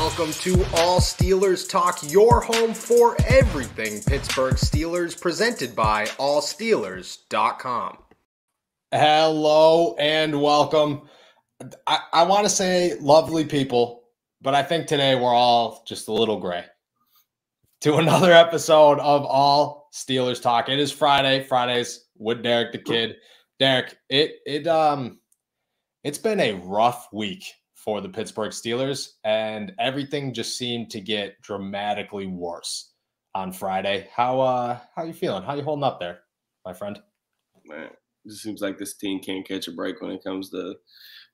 welcome to All Steelers Talk, your home for everything Pittsburgh Steelers, presented by allsteelers.com. Hello and welcome. I, I want to say lovely people, but I think today we're all just a little gray. To another episode of All Steelers Talk. It is Friday. Fridays with Derek the Kid. Derek, it it um it's been a rough week for the Pittsburgh Steelers, and everything just seemed to get dramatically worse on Friday. How uh how you feeling? How you holding up there, my friend? Man, it seems like this team can't catch a break when it comes to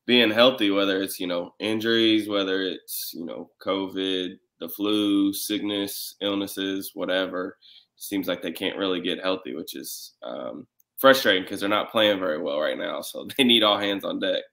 being healthy, whether it's, you know, injuries, whether it's, you know, COVID, the flu, sickness, illnesses, whatever. It seems like they can't really get healthy, which is um, frustrating because they're not playing very well right now. So they need all hands on deck.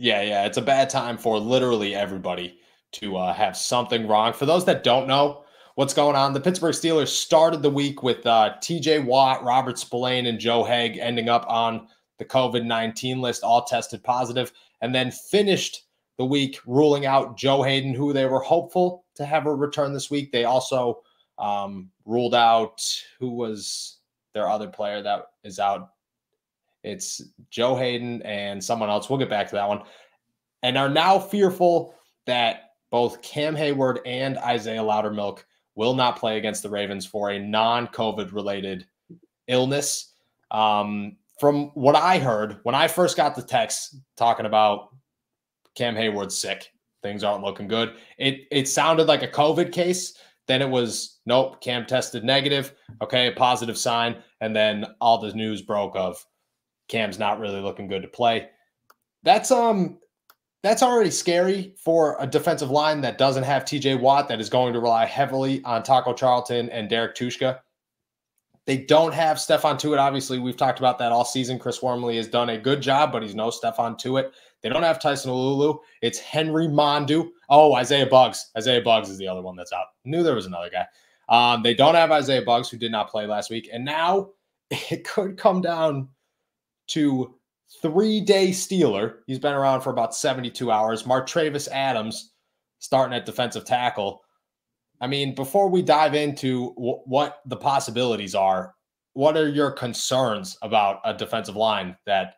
Yeah, yeah, it's a bad time for literally everybody to uh, have something wrong. For those that don't know what's going on, the Pittsburgh Steelers started the week with uh, T.J. Watt, Robert Spillane, and Joe Haeg ending up on the COVID nineteen list, all tested positive, and then finished the week ruling out Joe Haden, who they were hopeful to have a return this week. They also um, ruled out who was their other player that is out it's Joe Haden and someone else. We'll get back to that one. And are now fearful that both Cam Heyward and Isaiah Loudermilk will not play against the Ravens for a non COVID related illness. Um, from what I heard when I first got the text talking about Cam Heyward's sick, things aren't looking good. It it sounded like a COVID case. Then it was nope, Cam tested negative. Okay, a positive sign. And then all the news broke of Cam's not really looking good to play. That's um that's already scary for a defensive line that doesn't have TJ Watt that is going to rely heavily on Taco Charlton and Derek Tuszka. They don't have Stephon Tuitt. Obviously, we've talked about that all season. Chris Wormley has done a good job, but he's no Stephon Tuitt. They don't have Tyson Alualu. It's Henry Mondeaux. Oh, Isaiah Buggs. Isaiah Buggs is the other one that's out. Knew there was another guy. Um, they don't have Isaiah Buggs, who did not play last week. And now it could come down to three day Steeler. He's been around for about 72 hours. Montravius Adams starting at defensive tackle. I mean, before we dive into w- what the possibilities are, what are your concerns about a defensive line that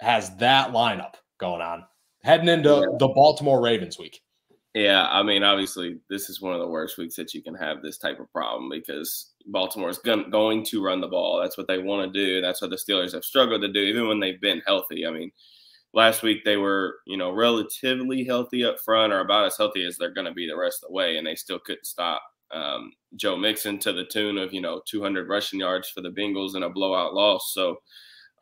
has that lineup going on heading into yeah. the Baltimore Ravens week? Yeah, I mean, obviously, this is one of the worst weeks that you can have this type of problem because Baltimore is going to run the ball. That's what they want to do. That's what the Steelers have struggled to do, even when they've been healthy. I mean, last week they were, you know, relatively healthy up front, or about as healthy as they're going to be the rest of the way, and they still couldn't stop um, Joe Mixon to the tune of, you know, 200 rushing yards for the Bengals and a blowout loss. So,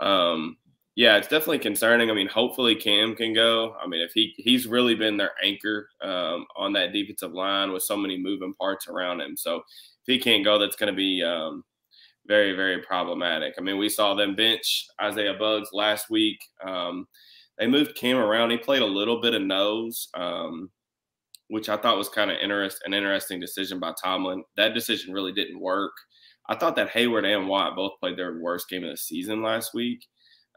um, yeah, it's definitely concerning. I mean, hopefully Cam can go. I mean, if he he's really been their anchor um, on that defensive line with so many moving parts around him. So if he can't go, that's going to be um, very very problematic. I mean, we saw them bench Isaiah Buggs last week. Um, they moved Cam around. He played a little bit of nose, um, which I thought was kind of interest an interesting decision by Tomlin. That decision really didn't work. I thought that Heyward and Watt both played their worst game of the season last week.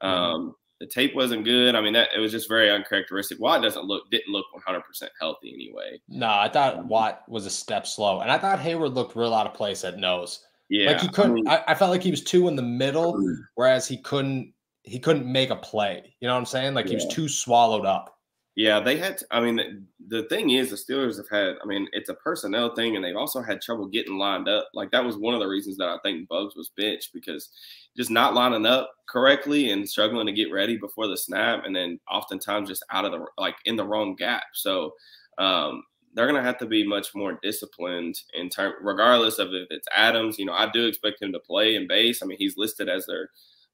Mm-hmm. Um, the tape wasn't good. I mean, that it was just very uncharacteristic. Watt doesn't look didn't look 100 percent healthy anyway. No, I thought Watt was a step slow, and I thought Heyward looked real out of place at nose. Yeah, like he couldn't. I, I, I felt like he was too in the middle, whereas he couldn't. He couldn't make a play. You know what I'm saying? Like yeah. he was too swallowed up. Yeah, they had. To, I mean, the, thing is, the Steelers have had. I mean, it's a personnel thing, and they've also had trouble getting lined up. Like that was one of the reasons that I think Buggs was benched because just not lining up correctly and struggling to get ready before the snap, and then oftentimes just out of the like in the wrong gap. So um, they're going to have to be much more disciplined in term, regardless of if it's Adams. You know, I do expect him to play in base. I mean, he's listed as their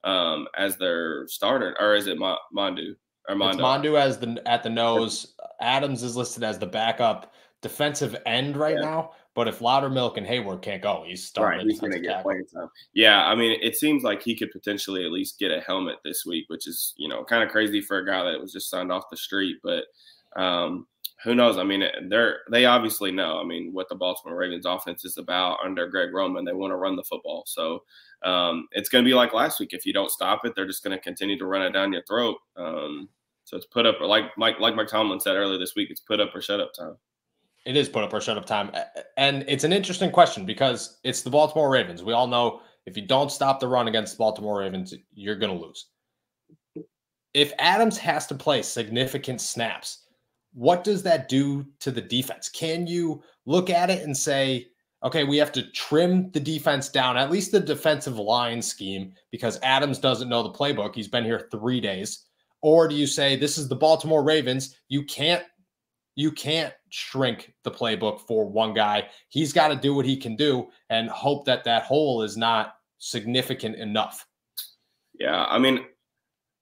um, as their starter, or is it Mondeaux? Armando. It's Mondeaux as the at the nose. Adams is listed as the backup defensive end right yeah. now. But if Loudermilk and Heyward can't go, he's starting. Right, he's going to get playing time. Yeah, I mean, it seems like he could potentially at least get a helmet this week, which is you know kind of crazy for a guy that was just signed off the street. But um, who knows? I mean, they're they obviously know. I mean, what the Baltimore Ravens offense is about under Greg Roman. They want to run the football, so um, it's going to be like last week. If you don't stop it, they're just going to continue to run it down your throat. Um, so it's put up, or like Mike like Mike Tomlin said earlier this week, it's put up or shut up time. It is put up or shut up time. And it's an interesting question because it's the Baltimore Ravens. We all know if you don't stop the run against the Baltimore Ravens, you're going to lose. If Adams has to play significant snaps, what does that do to the defense? Can you look at it and say, okay, we have to trim the defense down, at least the defensive line scheme, because Adams doesn't know the playbook. He's been here three days. Or do you say this is the Baltimore Ravens? You can't you can't shrink the playbook for one guy. He's got to do what he can do and hope that that hole is not significant enough. Yeah, I mean,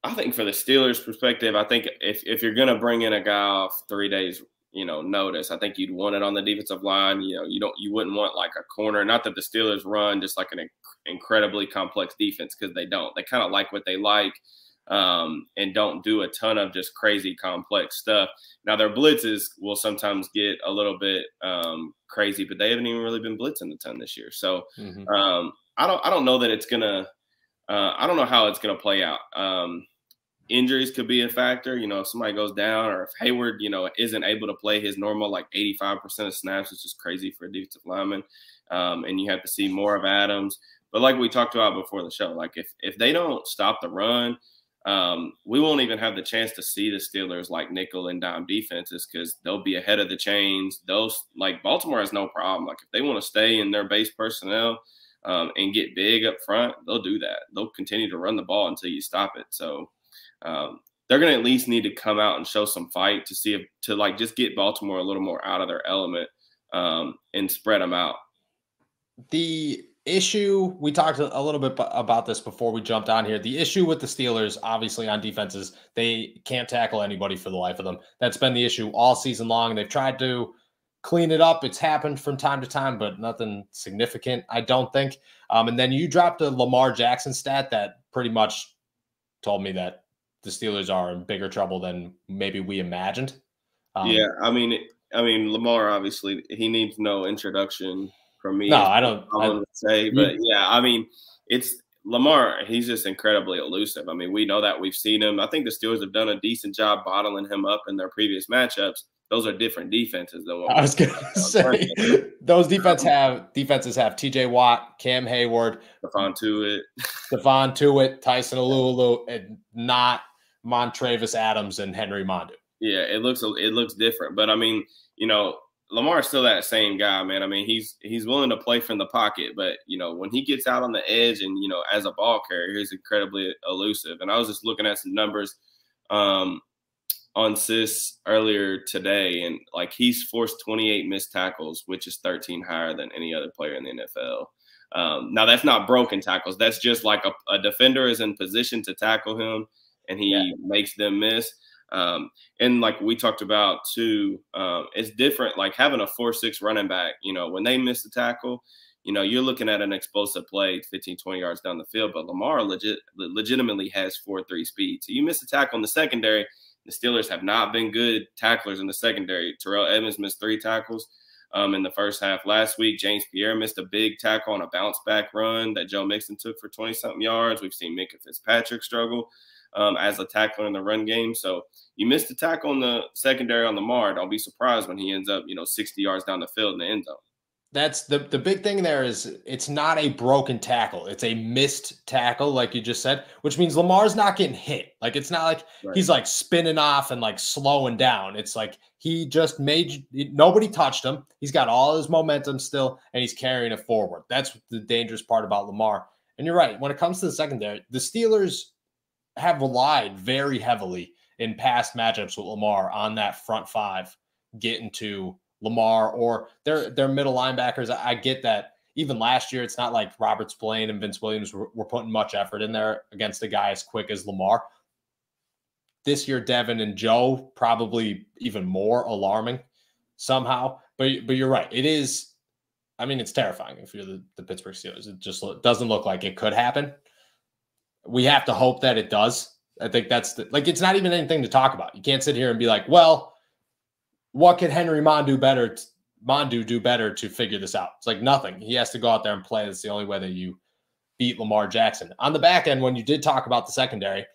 I think for the Steelers' perspective, I think if if you're going to bring in a guy off three days, you know, notice, I think you'd want it on the defensive line. You know, you don't, you wouldn't want like a corner. Not that the Steelers run just like an incredibly complex defense because they don't. They kind of like what they like um, and don't do a ton of just crazy complex stuff. Now their blitzes will sometimes get a little bit um, crazy, but they haven't even really been blitzing a ton this year. So mm-hmm. um, I don't I don't know that it's gonna uh, I don't know how it's gonna play out. Injuries could be a factor. You know, if somebody goes down or if Heyward, you know, isn't able to play his normal like 85% of snaps, which is crazy for a defensive lineman. Um, and you have to see more of Adams. But like we talked about before the show, like if if they don't stop the run, um, we won't even have the chance to see the Steelers like nickel and dime defenses because they'll be ahead of the chains. Those like Baltimore has no problem. Like if they want to stay in their base personnel um, and get big up front, they'll do that. They'll continue to run the ball until you stop it. So um, they're going to at least need to come out and show some fight to see if to like just get Baltimore a little more out of their element um, and spread them out. The issue we talked a little bit about this before we jumped on here. The issue with the steelers obviously on defenses they can't tackle anybody for the life of them. That's been the issue all season long. They've tried to clean it up. It's happened from time to time but nothing significant i don't think. Um, and then you dropped a lamar jackson stat that pretty much told me that the steelers are in bigger trouble than maybe we imagined um, yeah i mean i mean lamar obviously he needs no introduction from me. No, I don't. I would say, but yeah, I mean, it's Lamar. He's just incredibly elusive. I mean, we know that we've seen him. I think the Steelers have done a decent job bottling him up in their previous matchups. Those are different defenses than what I was going to say. Those defense have defenses have T.J. Watt, Cam Heyward, Stephon Tuitt, Stephon Tuitt, Tyson Alualu, and not Montravius Adams and Henry Mondeaux. Yeah, it looks it looks different, but I mean, you know, Lamar's still that same guy, man. I mean, he's he's willing to play from the pocket, but you know, when he gets out on the edge and you know, as a ball carrier, he's incredibly elusive. And I was just looking at some numbers um, on SIS earlier today, and like he's forced 28 missed tackles, which is 13 higher than any other player in the NFL. Um, now that's not broken tackles. That's just like a, a defender is in position to tackle him, and he yeah. makes them miss. Um, and like we talked about too, um, it's different. Like having a four-six running back, you know, when they miss the tackle, you know, you're looking at an explosive play 15, 20 yards down the field. But Lamar legit, legitimately has four-three speed. So you miss a tackle in the secondary. The Steelers have not been good tacklers in the secondary. Terrell Edmunds missed three tackles um, in the first half last week. James Pierre missed a big tackle on a bounce back run that Joe Mixon took for 20 something yards. We've seen Minkah Fitzpatrick struggle um, as a tackler in the run game. So you missed a tackle on the secondary on the Mar. Don't be surprised when he ends up, you know, 60 yards down the field in the end zone. That's the the big thing there is it's not a broken tackle. It's a missed tackle, like you just said, which means Lamar's not getting hit. Like it's not like right. he's like spinning off and like slowing down. It's like he just made nobody touched him. He's got all his momentum still and he's carrying it forward. That's the dangerous part about Lamar. And you're right. When it comes to the secondary, the Steelers have relied very heavily in past matchups with Lamar on that front five, getting to Lamar or their their middle linebackers. I get that even last year, it's not like Robert Spillane and Vince Williams were, were putting much effort in there against a guy as quick as Lamar. This year, Devin and Joe probably even more alarming somehow. But but you're right. It is. I mean, it's terrifying if you're the, the Pittsburgh Steelers. It just doesn't look like it could happen we have to hope that it does. I think that's the, like it's not even anything to talk about. You can't sit here and be like, well, what could Henry Mondeaux better Mondeaux do better to figure this out? It's like nothing. He has to go out there and play. That's the only way that you beat Lamar Jackson. On the back end, when you did talk about the secondary,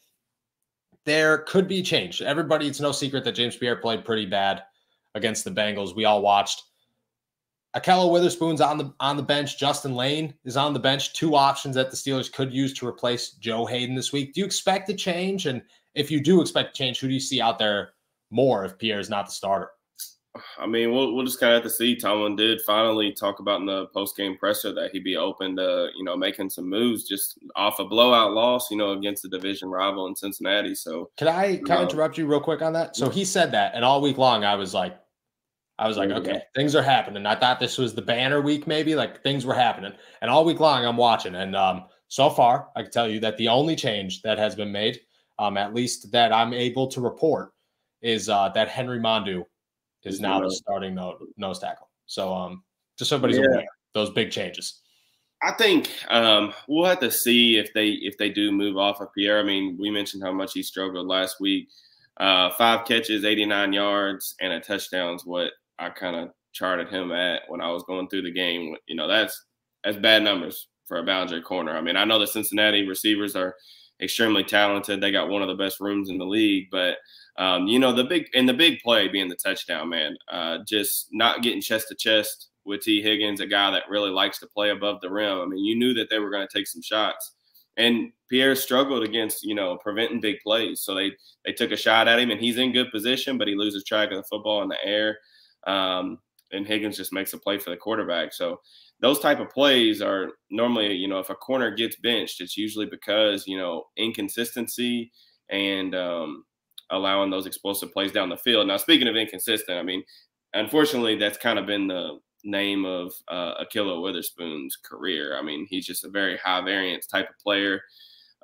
there could be change. Everybody, it's no secret that James Pierre played pretty bad against the Bengals. We all watched. Ahkello Witherspoon's on the on the bench. Justin Layne is on the bench. Two options that the Steelers could use to replace Joe Haden this week. Do you expect a change? And if you do expect a change, who do you see out there more if Pierre is not the starter? I mean, we'll, we'll just kind of have to see. Tomlin did finally talk about in the post game presser that he'd be open to, you know, making some moves just off a blowout loss, you know, against the division rival in Cincinnati. So, can I can I interrupt you real quick on that? So he said that, and all week long, I was like, I was like, okay, things are happening. I thought this was the banner week, maybe like things were happening, and all week long, I'm watching, and um, so far, I can tell you that the only change that has been made, um, at least that I'm able to report, is uh, that Henry Mondeaux is now the starting nose tackle. So um, just so everybody's yeah. aware, those big changes. I think um, we'll have to see if they if they do move off of Pierre. I mean, we mentioned how much he struggled last week. Uh, five catches, 89 yards, and a touchdown is what I kind of charted him at when I was going through the game. You know, that's that's bad numbers for a boundary corner. I mean, I know the Cincinnati receivers are extremely talented. They got one of the best rooms in the league, but um, you know, the big and the big play being the touchdown, man. Uh, just not getting chest to chest with Tee Higgins, a guy that really likes to play above the rim. I mean, you knew that they were going to take some shots. And Pierre struggled against, you know, preventing big plays. So they they took a shot at him, and he's in good position, but he loses track of the football in the air. Um, and Higgins just makes a play for the quarterback. So those type of plays are normally, you know, if a corner gets benched, it's usually because you know inconsistency and um, allowing those explosive plays down the field. Now, speaking of inconsistent, I mean, unfortunately, that's kind of been the name of uh, Ahkello Witherspoon's career. I mean, he's just a very high variance type of player.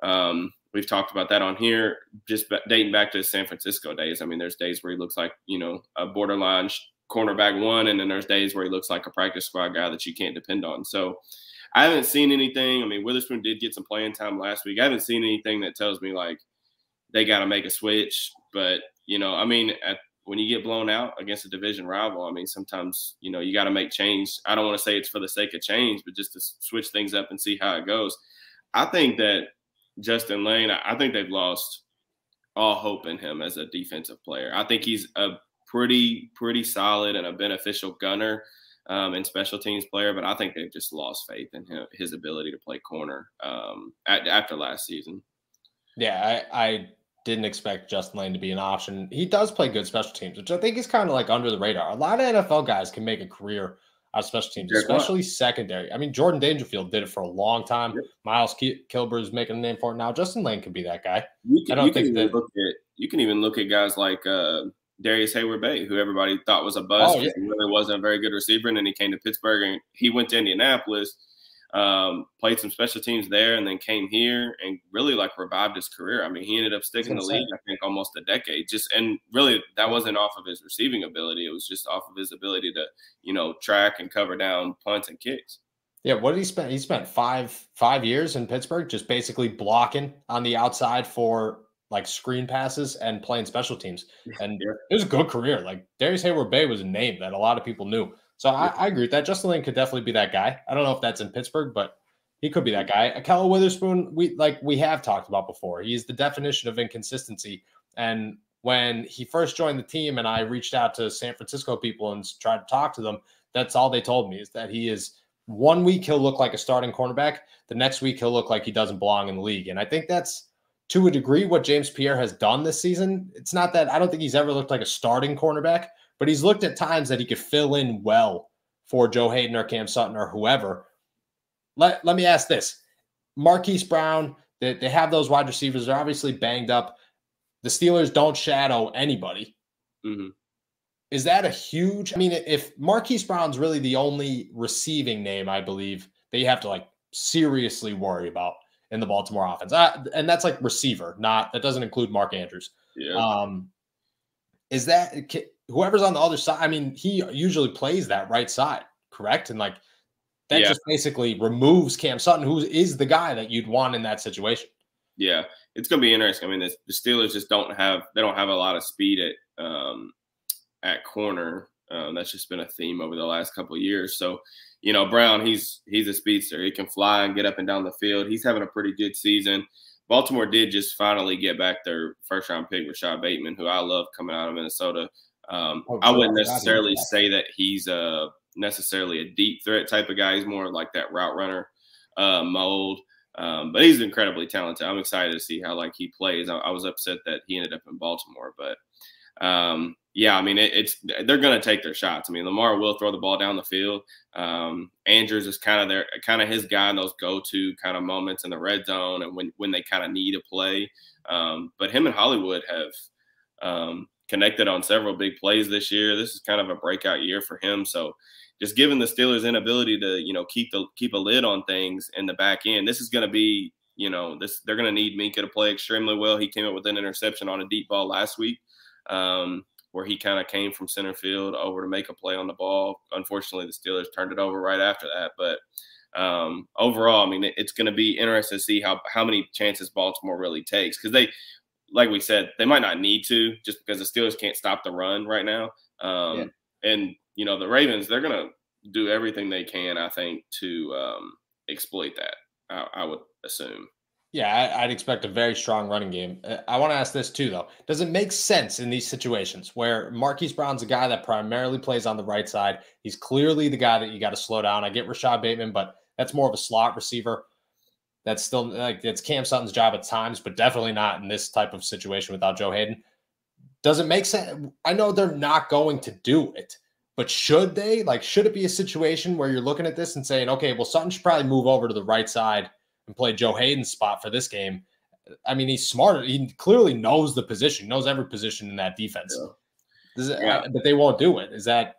Um, we've talked about that on here, just dating back to San Francisco days. I mean, there's days where he looks like you know a borderline cornerback one, and then there's days where he looks like a practice squad guy that you can't depend on. So. I haven't seen anything. I mean, Witherspoon did get some playing time last week. I haven't seen anything that tells me like they got to make a switch. But you know, I mean, at, when you get blown out against a division rival, I mean, sometimes you know you got to make change. I don't want to say it's for the sake of change, but just to switch things up and see how it goes. I think that Justin Layne, I think they've lost all hope in him as a defensive player. I think he's a pretty pretty solid and a beneficial gunner um, and special teams player, but I think they've just lost faith in him, his ability to play corner um, at, after last season. Yeah, I, I didn't expect Justin Layne to be an option. He does play good special teams, which I think is kind of like under the radar. A lot of NFL guys can make a career out of special teams, especially secondary. I mean, Jordan Dangerfield did it for a long time. Yep. Miles Killebrew is making a name for it now. Justin Layne could be that guy. You can, I don't think that. At, you can even look at guys like uh, Darrius Heyward-Bey, who everybody thought was a bust. Oh, yeah. He really wasn't a very good receiver. And then he came to Pittsburgh and he went to Indianapolis um, played some special teams there, and then came here and really like revived his career. I mean, he ended up sticking the league, I think, almost a decade. Just and really, that wasn't off of his receiving ability; it was just off of his ability to, you know, track and cover down punts and kicks. Yeah, what did he spend? He spent five five years in Pittsburgh, just basically blocking on the outside for like screen passes and playing special teams. And yeah. it was a good career. Like Darrius Heyward-Bey was a name that a lot of people knew. So I, I, agree with that. Justin Layne could definitely be that guy. I don't know if that's in Pittsburgh, but he could be that mm-hmm. guy. Uh, Ahkello Witherspoon, we like we have talked about before. He's the definition of inconsistency. And when he first joined the team, and I reached out to San Francisco people and tried to talk to them, that's all they told me is that he is one week he'll look like a starting cornerback, the next week he'll look like he doesn't belong in the league. And I think that's to a degree what James Pierre has done this season. It's not that I don't think he's ever looked like a starting cornerback, but he's looked at times that he could fill in well for Joe Haden or Cam Sutton or whoever. Let, let me ask this Marquise Brown, they, they have those wide receivers. They're obviously banged up. The Steelers don't shadow anybody. Mm-hmm. Is that a huge? I mean, if Marquise Brown's really the only receiving name, I believe that you have to like seriously worry about in the Baltimore offense, uh, and that's like receiver, not that doesn't include Mark Andrews. Yeah. Um, is that whoever's on the other side, I mean, he usually plays that right side, correct? And like that yeah. just basically removes Cam Sutton, who is the guy that you'd want in that situation. Yeah, it's going to be interesting. I mean, the, the, Steelers just don't have they don't have a lot of speed at um, at corner. Um, that's just been a theme over the last couple years. So, you know, Brown, he's he's a speedster. He can fly and get up and down the field. He's having a pretty good season. Baltimore did just finally get back their first round pick, Rashod Bateman, who I love coming out of Minnesota. Um, oh, I wouldn't necessarily say that he's a necessarily a deep threat type of guy. He's more like that route runner uh, mold. Um, but he's incredibly talented. I'm excited to see how like he plays. I, I was upset that he ended up in Baltimore, but um, yeah, I mean it, it's they're going to take their shots. I mean Lamar will throw the ball down the field. Um, Andrews is kind of their kind of his guy in those go to kind of moments in the red zone and when when they kind of need a play. Um, but him and Hollywood have um, connected on several big plays this year. This is kind of a breakout year for him. So just given the Steelers' inability to, you know, keep the keep a lid on things in the back end, this is going to be, you know, this they're going to need Minkah to play extremely well. He came up with an interception on a deep ball last week, um, where he kind of came from center field over to make a play on the ball. Unfortunately, the Steelers turned it over right after that, but. Um, overall, I mean, it, it's going to be interesting to see how how many chances Baltimore really takes because they, like we said, they might not need to just because the Steelers can't stop the run right now. Um, yeah. And you know, the Ravens, they're going to do everything they can, I think, to um, exploit that. I, I, would assume. Yeah, I, would expect a very strong running game. Uh, I want to ask this too, though. Does it make sense in these situations where Marquise Brown's a guy that primarily plays on the right side? He's clearly the guy that you got to slow down. I get Rashod Bateman, but that's more of a slot receiver. That's still like it's Cam Sutton's job at times, but definitely not in this type of situation without Joe Haden. Does it make sense? I know they're not going to do it, but should they? Like, should it be a situation where you're looking at this and saying, okay, well, Sutton should probably move over to the right side and play Joe Haden's spot for this game? I mean, he's smart. He clearly knows the position, knows every position in that defense. Yeah. It, yeah. but they won't do it. Is that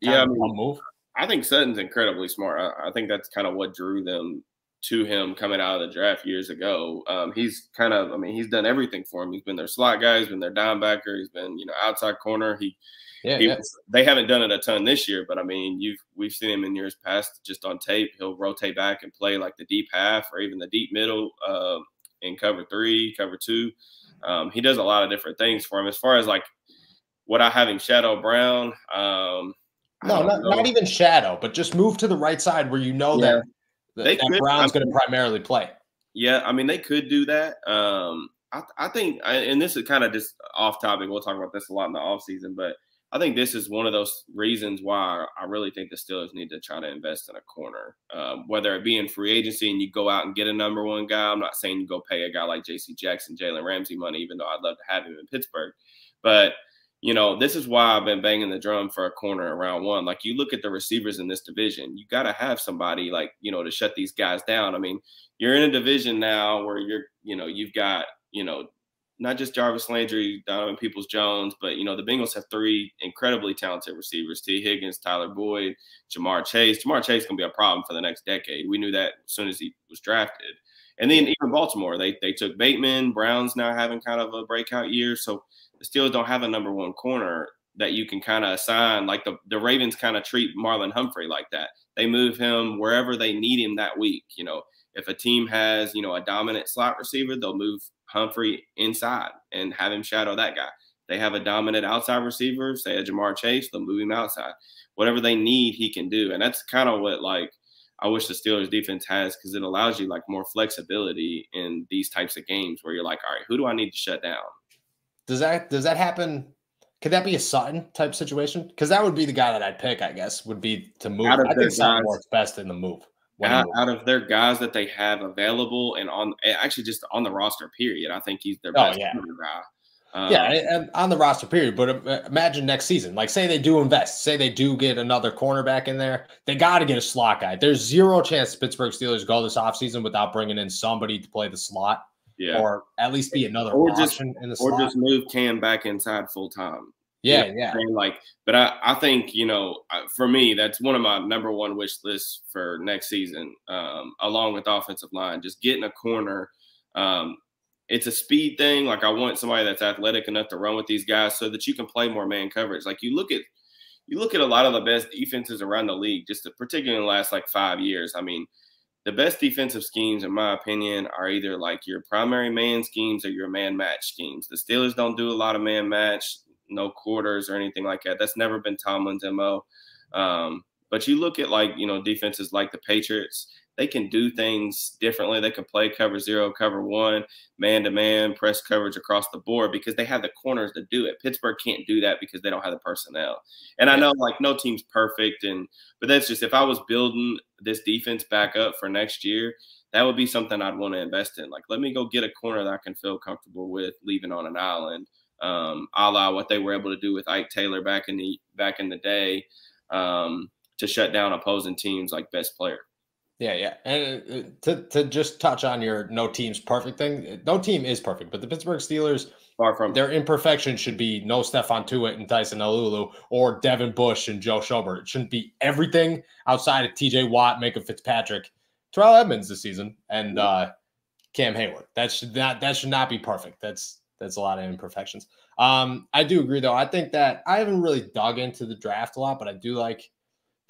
yeah, I mean, move? I think Sutton's incredibly smart. I, I, think that's kind of what drew them to him coming out of the draft years ago. Um, he's kind of, I mean, he's done everything for him. He's been their slot guy, he's been their dime backer, he's been, you know, outside corner. He yeah, he, yeah. they haven't done it a ton this year, but I mean, you've we've seen him in years past just on tape. He'll rotate back and play like the deep half or even the deep middle uh, in cover three, cover two. Um, he does a lot of different things for him. As far as like what I have him shadow Brown, um, no, not, not even shadow, but just move to the right side where you know yeah. that, that, that Brown's going to primarily play. Yeah, I mean they could do that. Um, I, I think, and this is kind of just off topic. We'll talk about this a lot in the off season, but I think this is one of those reasons why I really think the Steelers need to try to invest in a corner, um, whether it be in free agency and you go out and get a number one guy. I'm not saying you go pay a guy like J.C. Jackson, Jalen Ramsey money, even though I'd love to have him in Pittsburgh. But you know, this is why I've been banging the drum for a corner around one. Like you look at the receivers in this division, you got to have somebody like you know to shut these guys down. I mean, you're in a division now where you're you know you've got you know not just Jarvis Landry, Donovan Peoples Jones, but you know the Bengals have three incredibly talented receivers: Tee Higgins, Tyler Boyd, Ja'Marr Chase. Ja'Marr Chase can be a problem for the next decade. We knew that as soon as he was drafted. And then even Baltimore, they they took Bateman. Brown's now having kind of a breakout year, so the Steelers don't have a number one corner that you can kind of assign. Like the the Ravens kind of treat Marlon Humphrey like that. They move him wherever they need him that week. You know, if a team has you know a dominant slot receiver, they'll move Humphrey inside and have him shadow that guy. They have a dominant outside receiver, say a Ja'Marr Chase, they'll move him outside. Whatever they need, he can do. And that's kind of what like I wish the Steelers defense has because it allows you like more flexibility in these types of games where you're like, all right, who do I need to shut down? Does that does that happen? Could that be a Sutton type situation? Because that would be the guy that I'd pick, I guess, would be to move. I think Sutton works best in the move out, out, of their guys that they have available and on actually just on the roster period, I think he's their oh, best oh, yeah. guy. Um, yeah, on the roster period. But uh, imagine next season, like say they do invest, say they do get another cornerback in there, they got to get a slot guy. There's zero chance Pittsburgh Steelers go this offseason without bringing in somebody to play the slot. Yeah. Or at least be another or option just, in the slot. Or just move Cam back inside full time. Yeah, you know yeah. Like, but I, I think you know, for me, that's one of my number one wish lists for next season, um, along with offensive line. Just getting a corner. Um, it's a speed thing. Like, I want somebody that's athletic enough to run with these guys so that you can play more man coverage. Like, you look at you look at a lot of the best defenses around the league, just particularly in the last like five years. I mean, the best defensive schemes, in my opinion, are either like your primary man schemes or your man match schemes. The Steelers don't do a lot of man match no quarters or anything like that. That's never been Tomlin's mo. Um, but you look at like you know defenses like the Patriots, they can do things differently. They can play cover zero, cover one, man to man, press coverage across the board because they have the corners to do it. Pittsburgh can't do that because they don't have the personnel. And I know like no team's perfect, and but that's just if I was building this defense back up for next year, that would be something I'd want to invest in. Like, let me go get a corner that I can feel comfortable with leaving on an island, um, a la what they were able to do with Ike Taylor back in the back in the day um, to shut down opposing teams like best player. Yeah, yeah, and uh, to to just touch on your no team's perfect thing. No team is perfect, but the Pittsburgh Steelers far from their imperfection should be no Stephon Tuitt and Tyson Alualu or Devin Bush and Joe Schobert. It shouldn't be everything outside of T.J. Watt, Minkah Fitzpatrick Terrell Edmunds this season and uh, Cam Heyward. That should not that should not be perfect. That's that's a lot of imperfections. Um, I do agree though. I think that I haven't really dug into the draft a lot, but I do like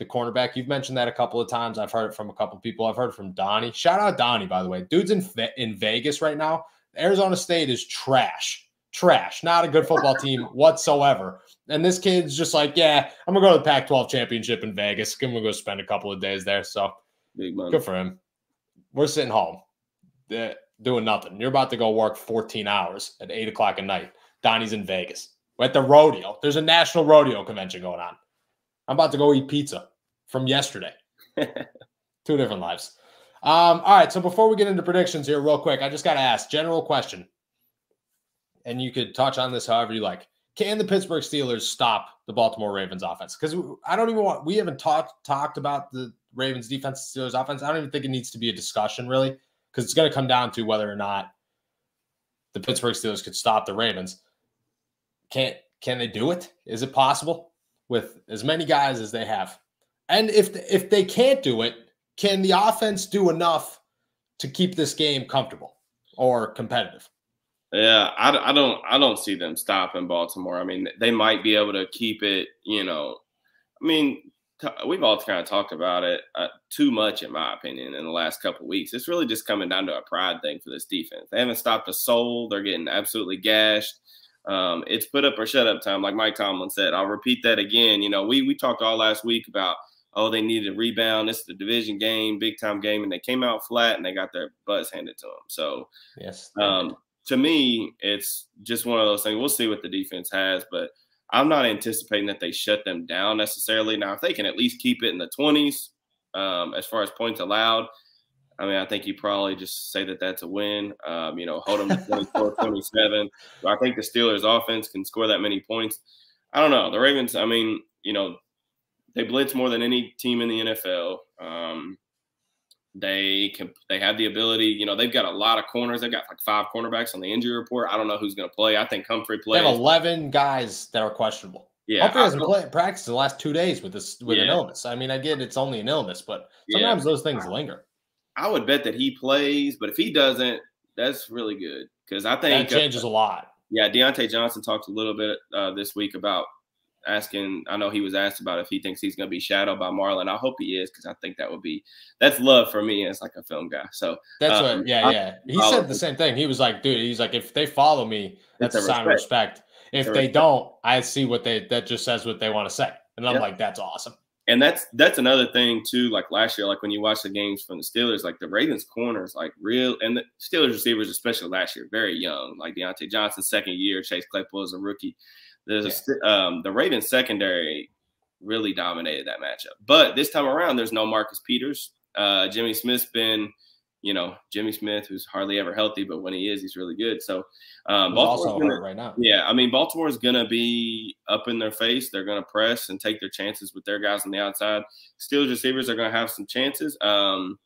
the cornerback. You've mentioned that a couple of times. I've heard it from a couple of people. I've heard from Donnie. Shout out Donnie, by the way. Dude's in in Vegas right now. Arizona State is trash. Trash. Not a good football team whatsoever. And this kid's just like, yeah, I'm gonna go to the Pac-12 championship in Vegas. I'm gonna go spend a couple of days there. So. Good for him. We're sitting home doing nothing. You're about to go work 14 hours at eight o'clock at night. Donnie's in Vegas. We're at the rodeo. There's a national rodeo convention going on. I'm about to go eat pizza from yesterday. Two different lives. Um, all right. So before we get into predictions here, real quick, I just got to ask general question. And you could touch on this however you like. Can the Pittsburgh Steelers stop the Baltimore Ravens offense? Because I don't even want, we haven't talked talked about the Ravens defense, Steelers offense. I don't even think it needs to be a discussion really, because it's going to come down to whether or not the Pittsburgh Steelers could stop the Ravens. Can can they do it? Is it possible with as many guys as they have? And if if they can't do it, can the offense do enough to keep this game comfortable or competitive? Yeah, I, I don't I don't see them stopping Baltimore. I mean, they might be able to keep it. You know, I mean, we've all kind of talked about it uh, too much, in my opinion, in the last couple weeks. It's really just coming down to a pride thing for this defense. They haven't stopped a soul. They're getting absolutely gashed. Um, it's put up or shut up time, like Mike Tomlin said. I'll repeat that again. You know, we we talked all last week about oh they needed a rebound. This is the division game, big time game, and they came out flat and they got their butts handed to them. So yes, um, to me, it's just one of those things. We'll see what the defense has, but I'm not anticipating that they shut them down necessarily. Now, if they can at least keep it in the 20s um, as far as points allowed, I mean, I think you probably just say that that's a win. Um, you know, hold them to 24, 27. I think the Steelers' offense can score that many points. I don't know. The Ravens, I mean, you know, they blitz more than any team in the NFL. Um, they can they have the ability, you know, they've got a lot of corners. They've got like five cornerbacks on the injury report. I don't know who's going to play. I think Humphrey plays. They have eleven guys that are questionable. Yeah, Humphrey hasn't played practiced the last two days with this with yeah. an illness. I mean, I get it's only an illness, but sometimes yeah. those things linger. I would bet that he plays, but if he doesn't, that's really good because I think that changes uh, a lot. Yeah, Diontae Johnson talked a little bit uh, this week about asking. I know he was asked about if he thinks he's going to be shadowed by Marlon. I hope he is because I think that would be that's love for me as like a film guy. So that's um, what. Yeah, yeah. He said the same thing. He was like, dude, he's like, if they follow me, that's a, sign respect. of respect. If they respect. don't, I see what they that just says what they want to say, and I'm like, that's awesome. And that's that's another thing too. Like last year, like when you watch the games from the Steelers, like the Ravens corners, like real, and the Steelers receivers, especially last year, very young. Like Diontae Johnson, second year, Chase Claypool is a rookie. There's yeah. a, um, the Ravens secondary really dominated that matchup. But this time around, there's no Marcus Peters. Uh, Jimmy Smith's been, you know, Jimmy Smith, who's hardly ever healthy, but when he is, he's really good. So, um, also gonna, right now. Yeah, I mean, Baltimore's gonna be up in their face. They're gonna press and take their chances with their guys on the outside. Steelers receivers are gonna have some chances. Um,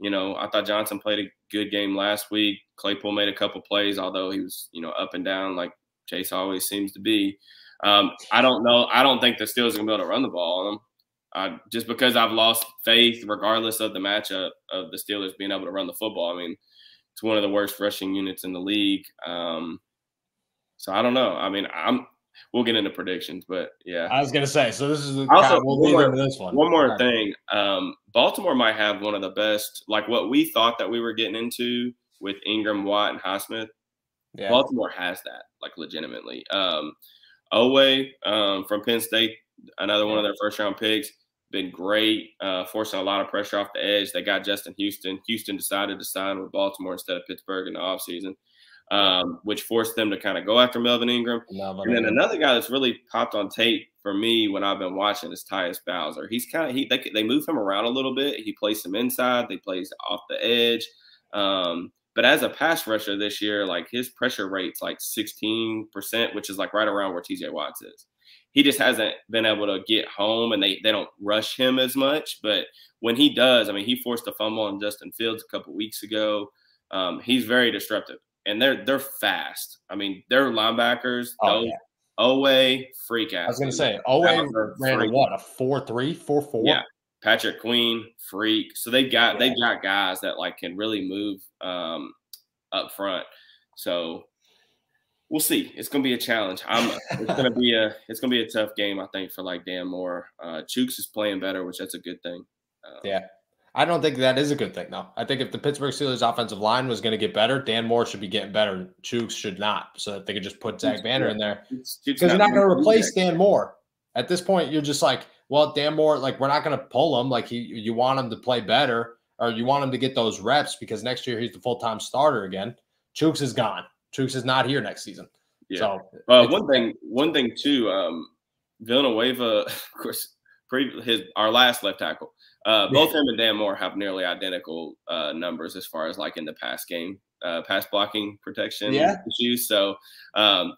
you know, I thought Johnson played a good game last week. Claypool made a couple plays, although he was, you know, up and down like Chase always seems to be. Um, I don't know. I don't think the Steelers are going to be able to run the ball on them. Uh, just because I've lost faith, regardless of the matchup of the Steelers being able to run the football. I mean, it's one of the worst rushing units in the league. Um, so I don't know. I mean, I'm. We'll get into predictions, but yeah. I was gonna say. So this is also we'll one, more, this one. One more right. thing. Um, Baltimore might have one of the best, like what we thought that we were getting into with Ingram, Watt, and Highsmith. Yeah. Baltimore has that, like legitimately. Um, Oweh um, from Penn State, another one of their first round picks. been great, uh, forcing a lot of pressure off the edge. They got Justin Houston. Houston decided to sign with Baltimore instead of Pittsburgh in the offseason, um, which forced them to kind of go after Melvin Ingram. Melvin and then Ingram. another guy that's really popped on tape for me when I've been watching is Tyus Bowser. He's kind of he they, they move him around a little bit. He plays some inside. They plays off the edge. Um, but as a pass rusher this year, like his pressure rate's like 16%, which is like right around where TJ Watts is he just hasn't been able to get home and they, they don't rush him as much. But when he does, I mean, he forced a fumble on Justin Fields a couple weeks ago. Um, he's very disruptive and they're they're fast. I mean, they're linebackers. Oh, yeah. Oweh, freak out. I was gonna say Oweh ran a what a four three, four four. Yeah. Patrick Queen, freak. So they got yeah. they got guys that like can really move um, up front. So we'll see. It's gonna be a challenge. I'm. It's gonna be a. It's gonna be a tough game. I think for like Dan Moore. Uh, Chuks is playing better, which that's a good thing. Um, yeah, I don't think that is a good thing though. I think if the Pittsburgh Steelers offensive line was going to get better, Dan Moore should be getting better. Chuks should not, so that they could just put Zach Banner in there because you're not going to replace Dan Moore. At this point, you're just like, well, Dan Moore, like we're not going to pull him. Like he, you want him to play better, or you want him to get those reps because next year he's the full time starter again. Chuks is gone. Chuks is not here next season. Yeah. So uh, one thing, one thing too, um, Villanueva, of course, pre- his our last left tackle. Uh, both him and Dan Moore have nearly identical uh, numbers as far as like in the pass game, uh, pass blocking protection yeah. issues. So um,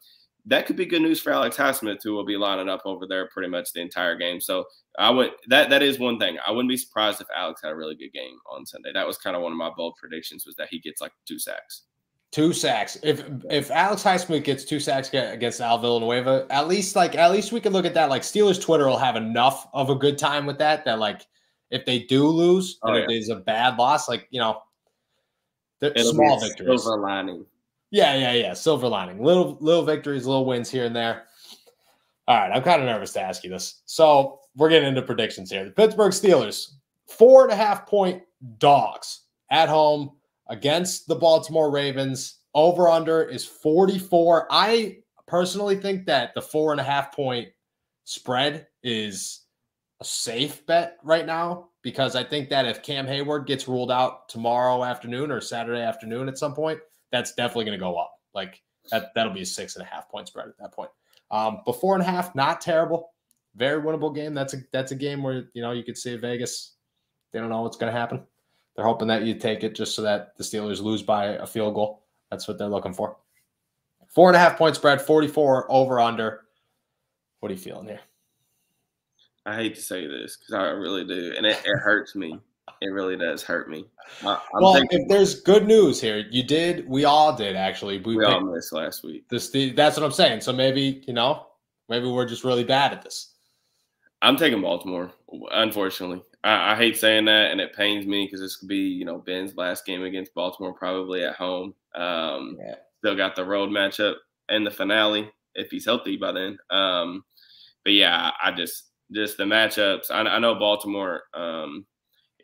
that could be good news for Alex Highsmith, who will be lining up over there pretty much the entire game. So I would that that is one thing. I wouldn't be surprised if Alex had a really good game on Sunday. That was kind of one of my bold predictions was that he gets like two sacks. Two sacks. If if Alex Highsmith gets two sacks against Al Villanueva, at least like at least we can look at that. Like Steelers Twitter will have enough of a good time with that. That like if they do lose, oh, yeah. if there's a bad loss, like you know, small victories. Silver lining. Yeah, yeah, yeah. Silver lining. Little little victories, little wins here and there. All right, I'm kind of nervous to ask you this. So we're getting into predictions here. The Pittsburgh Steelers, four and a half point dogs at home against the Baltimore Ravens. Over under is 44. I personally think that the four and a half point spread is a safe bet right now because I think that if Cam Heyward gets ruled out tomorrow afternoon or Saturday afternoon at some point, that's definitely going to go up. Like that, that'll be a six and a half point spread at that point. Um, but four and a half, not terrible. Very winnable game. That's a that's a game where you know you could see Vegas. They don't know what's going to happen. They're hoping that you take it just so that the Steelers lose by a field goal. That's what they're looking for. Four and a half point spread, 44 over under. What are you feeling here? I hate to say this because I really do, and it, it, hurts me. It really does hurt me. I, well, thinking, if there's good news here, you did. We all did actually. We, we all missed last week. This, that's what I'm saying. So maybe you know, maybe we're just really bad at this. I'm taking Baltimore. Unfortunately, I, I hate saying that, and it pains me because this could be, you know, Ben's last game against Baltimore, probably at home. Um, yeah. Still got the road matchup and the finale if he's healthy by then. Um, but yeah, I just just the matchups. I, I know Baltimore um,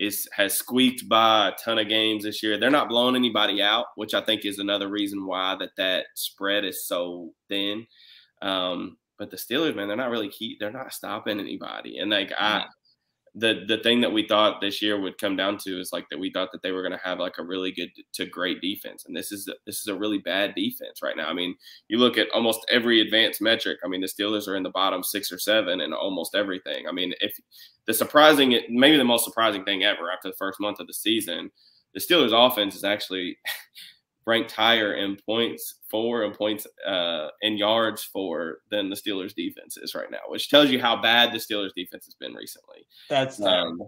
is has squeaked by a ton of games this year. They're not blowing anybody out, which I think is another reason why that that spread is so thin. Um, but the Steelers, man, they're not really key. They're not stopping anybody, and like I, the the thing that we thought this year would come down to is like that we thought that they were going to have like a really good to great defense, and this is this is a really bad defense right now. I mean, you look at almost every advanced metric. I mean, the Steelers are in the bottom six or seven in almost everything. I mean, if the surprising, maybe the most surprising thing ever after the first month of the season, the Steelers' offense is actually ranked higher in points for and points uh, in yards for than the Steelers defense is right now, which tells you how bad the Steelers defense has been recently. That's um,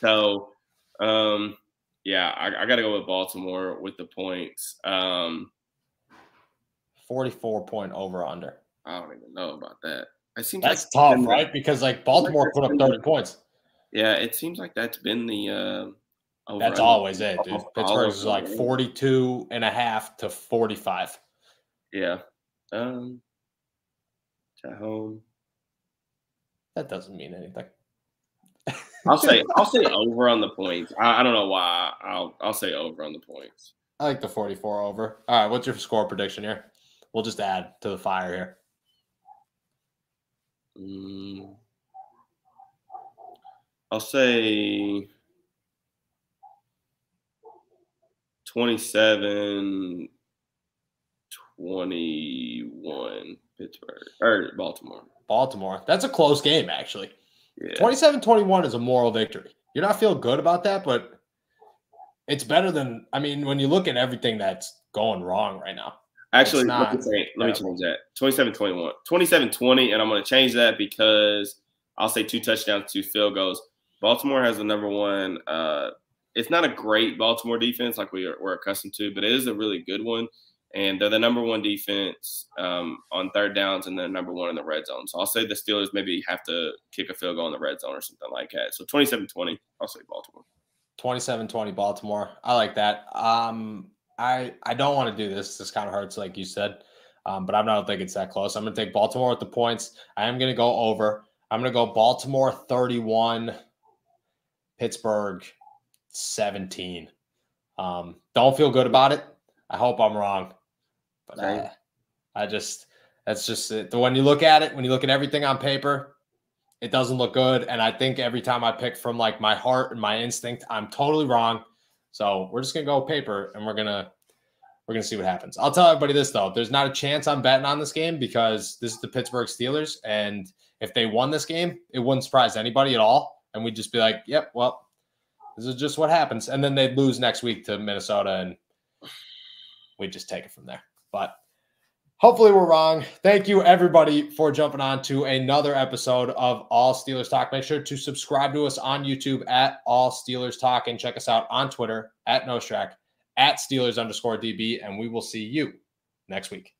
so. Um, yeah, I, I got to go with Baltimore with the points. Um, Forty-four point over under. I don't even know about that. It seems that's like tough, right? Because like Baltimore put up thirty points. Yeah, it seems like that's been the uh, That's always it, dude. Pittsburgh is like 42 and a half to 45. Yeah. Um, at home. That doesn't mean anything. I'll say I'll say over on the points. I, I, don't know why. I'll I'll say over on the points. I like the 44 over. All right, what's your score prediction here? We'll just add to the fire here. Mm, I'll say 27 21 Pittsburgh or Baltimore. Baltimore. That's a close game, actually. Yeah. 27 21 is a moral victory. You're not feeling good about that, but it's better than, I mean, when you look at everything that's going wrong right now. Actually, It's let me, change, let me change that. 27 21. 27 20. And I'm going to change that because I'll say two touchdowns, two field goals. Baltimore has the number one. Uh, it's not a great Baltimore defense like we are, we're accustomed to, but it is a really good one. And they're the number one defense um, on third downs, and they're number one in the red zone. So I'll say the Steelers maybe have to kick a field goal in the red zone or something like that. So 27 20, I'll say Baltimore. 27-20 Baltimore. I like that. Um, I I don't want to do this. This kind of hurts, like you said. Um, but I don't think it's that close. I'm gonna take Baltimore with the points. I am gonna go over. I'm gonna go Baltimore 31, Pittsburgh 17. Um, don't feel good about it. I hope I'm wrong. But uh, I just that's just it. When you look at it, when you look at everything on paper, it doesn't look good. And I think every time I pick from like my heart and my instinct, I'm totally wrong. So we're just gonna go paper and we're gonna we're gonna see what happens. I'll tell everybody this though: there's not a chance I'm betting on this game because this is the Pittsburgh Steelers, and if they won this game, it wouldn't surprise anybody at all, and we'd just be like, "Yep, well, this is just what happens." And then they'd lose next week to Minnesota, and we'd just take it from there. But hopefully we're wrong. Thank you everybody for jumping on to another episode of All Steelers Talk. Make sure to subscribe to us on YouTube at All Steelers Talk and check us out on Twitter at NoahStrack at Steelers underscore DB. And we will see you next week.